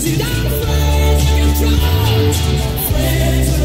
Friends without friends, you can Friends.